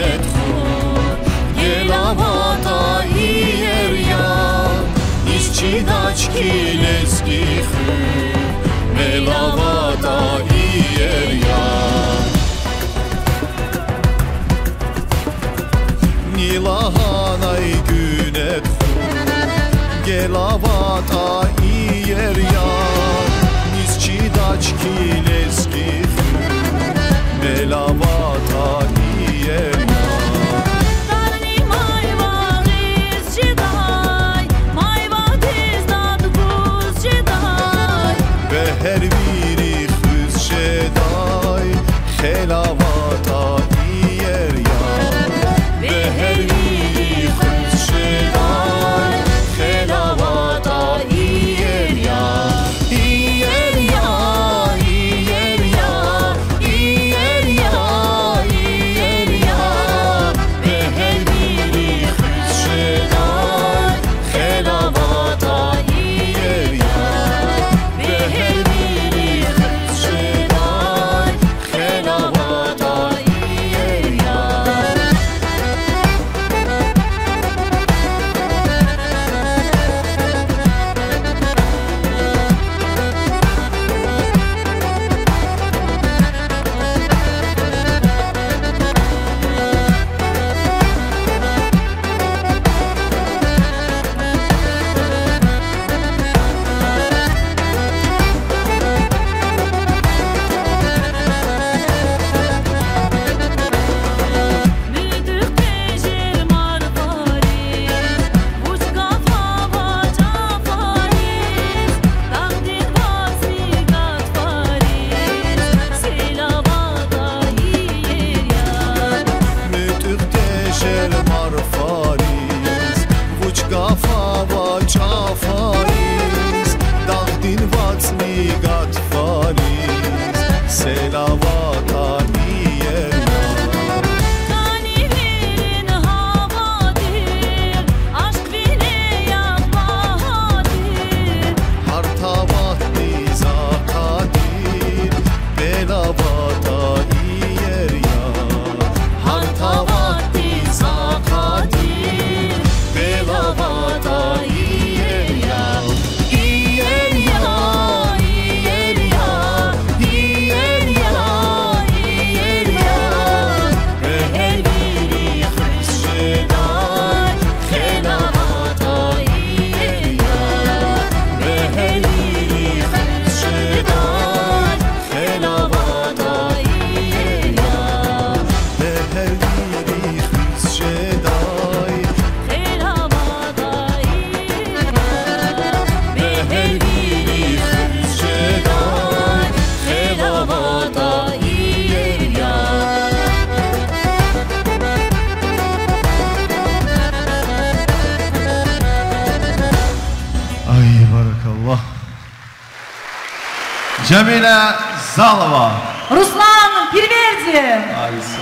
ket khur Gela ya Işçi daçki leski khur Mela vata hier ya Nilahanay günet khur Gela vata hier ya Işçi daçki leski It's me, go. Cemile Zalova. Ruslan Pirverdi.